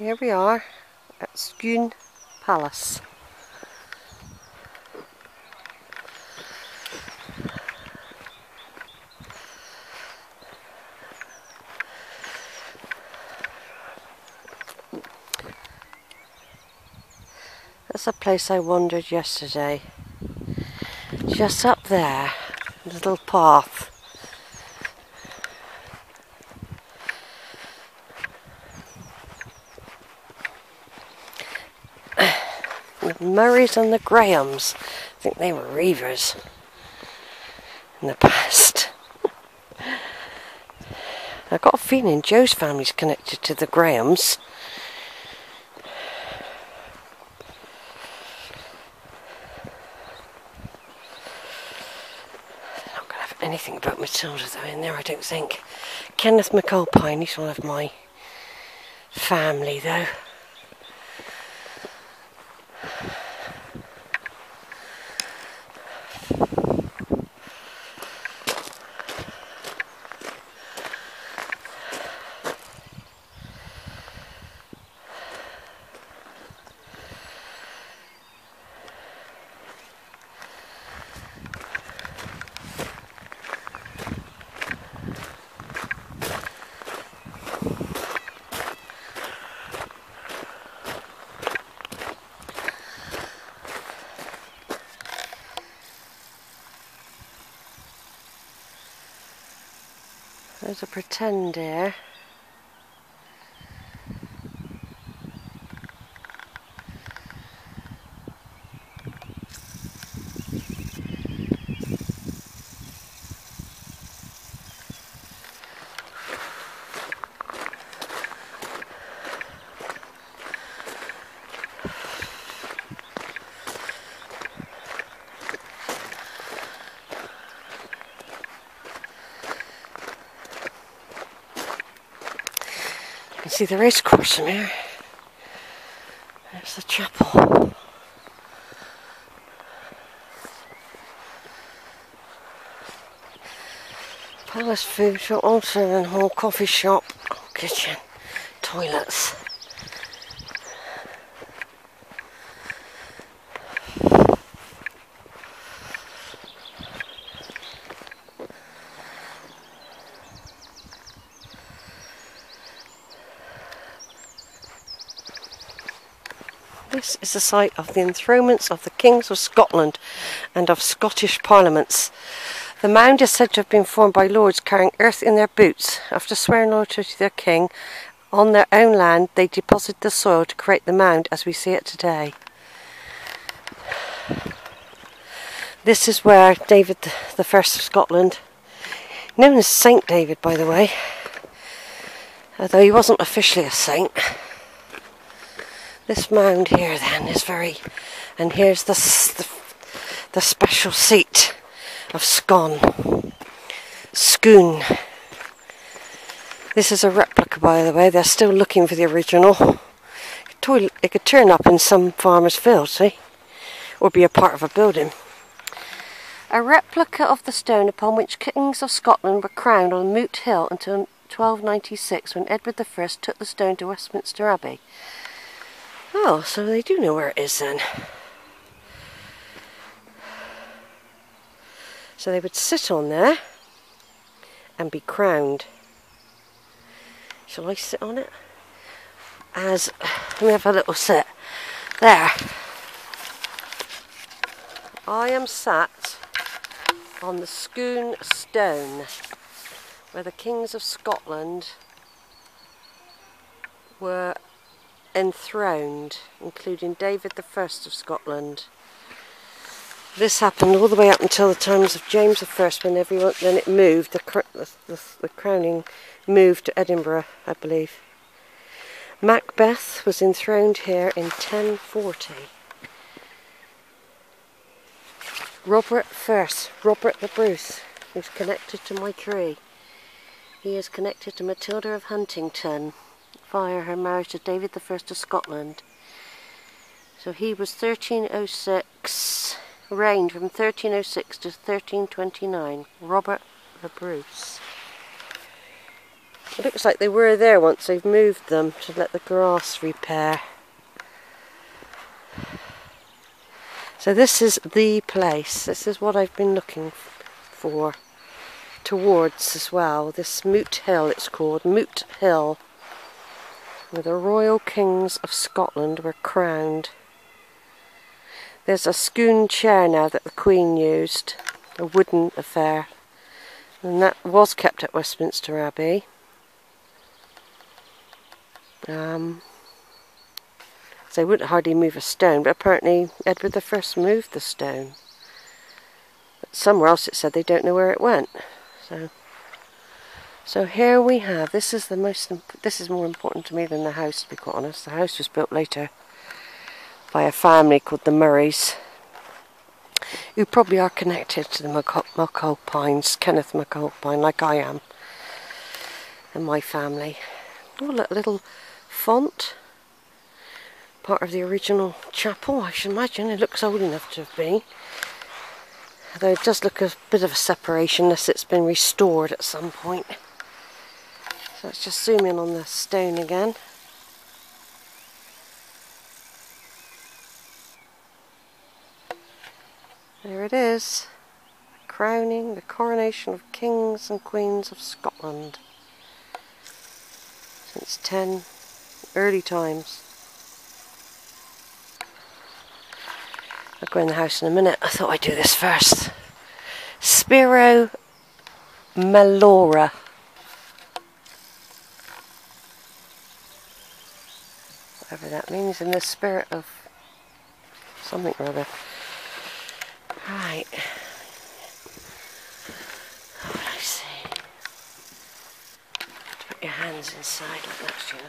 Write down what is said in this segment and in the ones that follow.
Here we are at Scone Palace. That's a place I wandered yesterday. Just up there, little path. Murrays and the Grahams. I think they were reavers in the past. I've got a feeling Joe's family's connected to the Grahams. not going to have anything about Matilda though in there, I don't think. Kenneth McAlpine, he's one of my family though. There's a pretend deer. See the racecourse from here. There's the chapel. Palace food shop, also and hall coffee shop, kitchen, toilets. This is the site of the enthronements of the kings of Scotland and of Scottish parliaments. The mound is said to have been formed by lords carrying earth in their boots. After swearing loyalty to their king on their own land, they deposited the soil to create the mound as we see it today. This is where David the First of Scotland, known as Saint David by the way, although he wasn't officially a saint, this mound here then is very, and here's the, the, the special seat of Scone. Scone. This is a replica by the way, they're still looking for the original. It could turn up in some farmer's field, see? Or be a part of a building. A replica of the stone upon which kings of Scotland were crowned on Moot Hill until 1296 when Edward I took the stone to Westminster Abbey. Oh, so they do know where it is then. So they would sit on there and be crowned. Shall I sit on it? As, let me have a little sit. There. I am sat on the Scone Stone where the kings of Scotland were enthroned, including David I of Scotland. This happened all the way up until the times of James I, when everyone then it moved. The, the, the crowning moved to Edinburgh, I believe. Macbeth was enthroned here in 1040. Robert first, Robert the Bruce, who's connected to my tree. He is connected to Matilda of Huntingdon via her marriage to David I of Scotland. So he was 1306, reigned from 1306 to 1329, Robert the Bruce. It looks like they were there once they've moved them to let the grass repair. So this is the place. This is what I've been looking for. Towards as well. This Moot Hill it's called. Moot Hill. Where the Royal Kings of Scotland were crowned. There's a scone chair now that the Queen used. A wooden affair. And that was kept at Westminster Abbey. Um, they wouldn't hardly move a stone, but apparently Edward I moved the stone. But somewhere else it said they don't know where it went. So, so here we have. This is the most. This is more important to me than the house, to be quite honest. The house was built later by a family called the Murrays, who probably are connected to the McAlpines, Kenneth McAlpine, like I am, and my family. Oh, look, little font part of the original chapel, I should imagine. It looks old enough to have been. Though it does look a bit of a separation unless it's been restored at some point. So let's just zoom in on the stone again. There it is. The crowning, the coronation of kings and queens of Scotland. Since 10 early times. I'll go in the house in a minute. I thought I'd do this first. Spero Meliora. Whatever that means in the spirit of something or other. Right. What would I say? Put your hands inside like that, Sheila.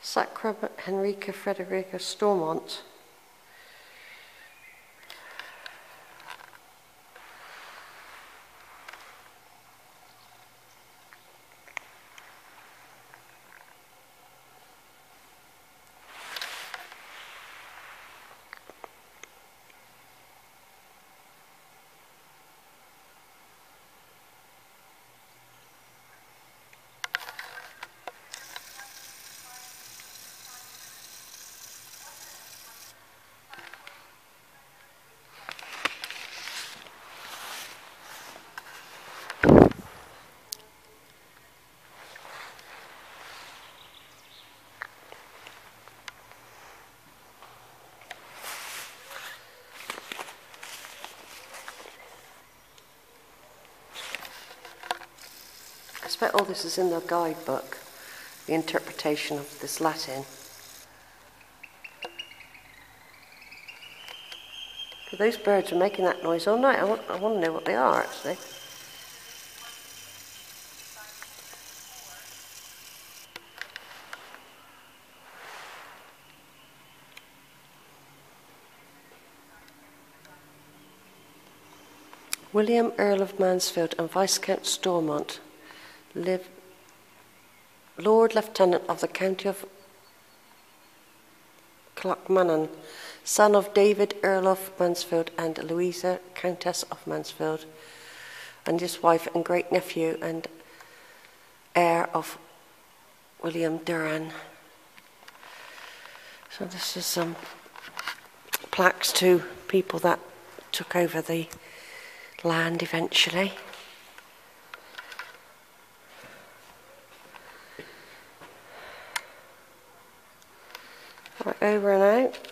Sacra Henrica Frederica Stormont. Expect all this is in the guidebook, the interpretation of this Latin. those birds are making that noise all night. I want, I want to know what they are actually. William Earl of Mansfield and Viscount Stormont Liv Lord Lieutenant of the County of Clackmannan, son of David Earl of Mansfield and Louisa Countess of Mansfield, and his wife and great nephew and heir of William Duran. So this is some plaques to people that took over the land eventually. Right, over and out.